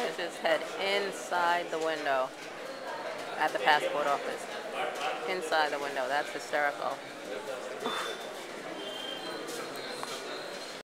has his head inside the window at the passport office. Inside the window. That's hysterical.